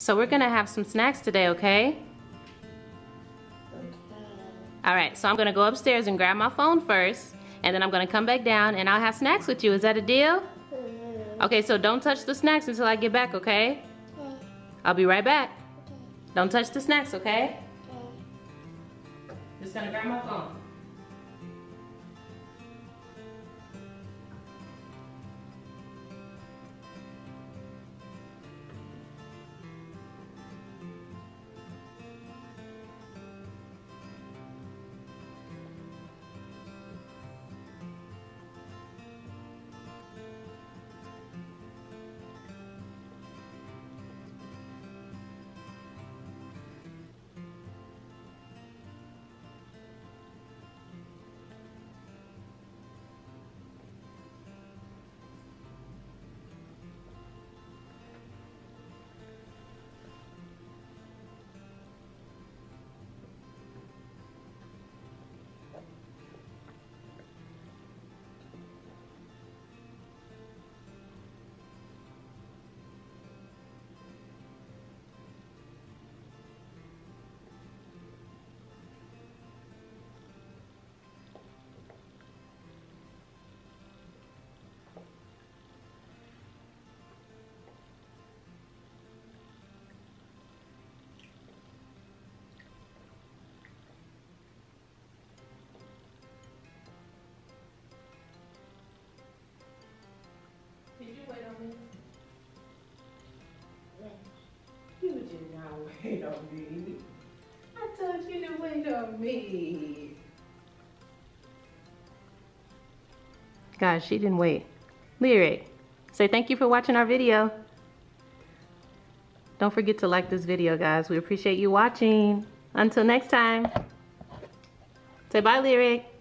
So we're gonna have some snacks today, okay? All right, so I'm gonna go upstairs and grab my phone first, and then I'm gonna come back down and I'll have snacks with you. Is that a deal? Mm, Okay, so don't touch the snacks until I get back, okay? I'll be right back. Don't touch the snacks, okay? Okay. Just gonna grab my phone. Me? You did not wait on me. I told you to wait on me. Gosh, she didn't wait. Lyric, say thank you for watching our video. Don't forget to like this video, guys. We appreciate you watching. Until next time. Say bye, Lyric.